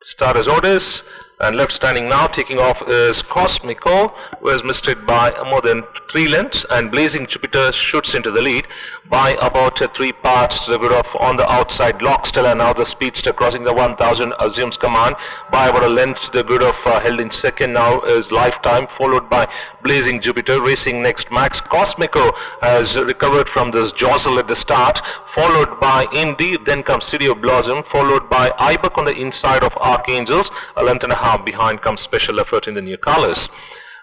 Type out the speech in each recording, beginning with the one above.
Start as Otis and left standing now taking off is Cosmico who is missed by more than three lengths and Blazing Jupiter shoots into the lead by about uh, three parts. To the good of on the outside Lockstella now the speedster crossing the 1000 assumes command by about a length. The good of uh, held in second now is Lifetime followed by Blazing Jupiter racing next. Max Cosmico has recovered from this jostle at the start followed by Indy. Then comes City of Blossom followed by Ibuk on the inside of Archangels a length and a half behind comes Special Effort in the new colors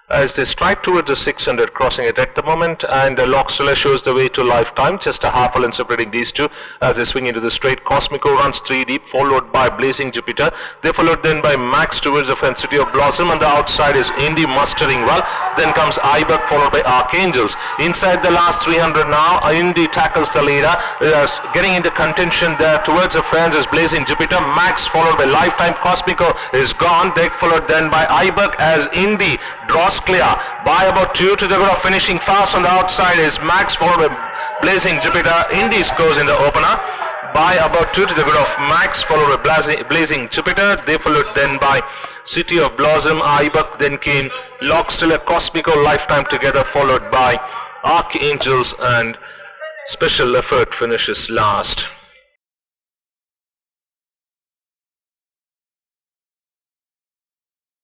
as they strike towards the 600 crossing it at the moment and uh, Lockstella shows the way to lifetime. Just a half a length separating these two as they swing into the straight Cosmico runs 3 deep followed by Blazing Jupiter. They followed then by Max towards the fence City of Blossom on the outside is Indy mustering well. Then comes Ibuk followed by Archangels. Inside the last 300 now Indy tackles the leader. Uh, getting into contention there towards the fence is Blazing Jupiter. Max followed by Lifetime Cosmico is gone. They followed then by Ibuk as Indy draws clear by about two to the good of finishing fast on the outside is Max followed by Blazing Jupiter. Indy scores in the opener by about two to the good of Max followed by Blazing, Jupiter. They followed then by City of Blossom, Ibuk, then came Lockstella, Cosmico, Lifetime together followed by Archangels and Special Effort finishes last.